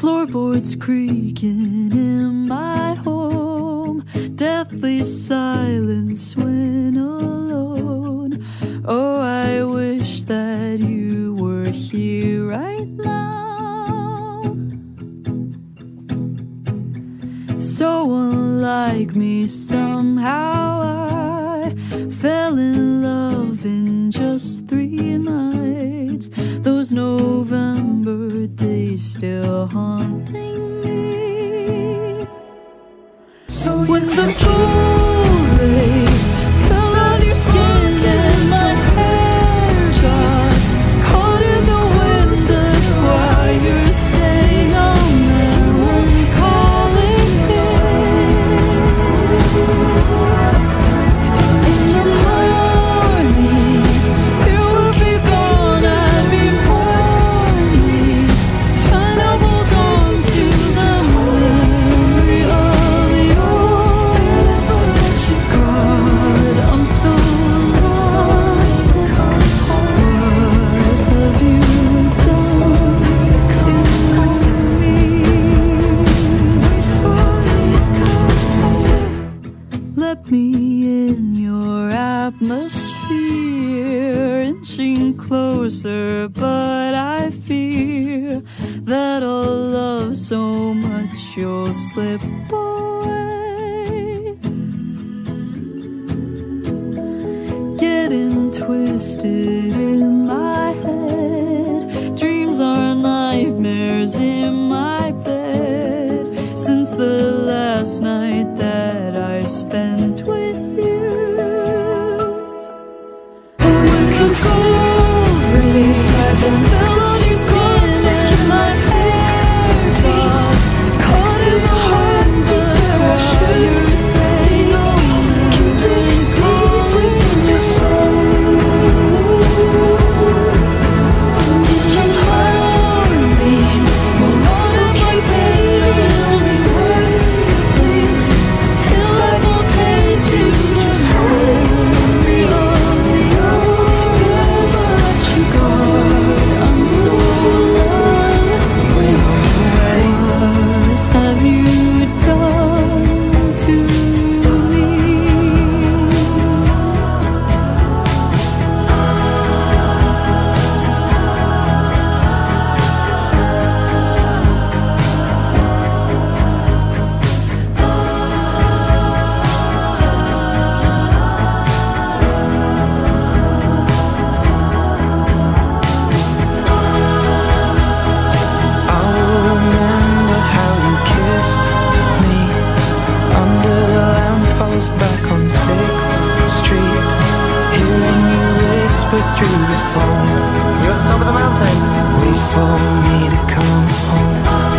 Floorboards creaking in my home, deathly silence when alone. Oh, I wish that you were here right now. So unlike me, somehow I fell in love in just three nights. Still haunting me. So when the Let me in your atmosphere, inching closer, but I fear that I'll love so much you'll slip away. Getting twisted in my through the phone. You're at the top of the mountain. Wait for me to come home.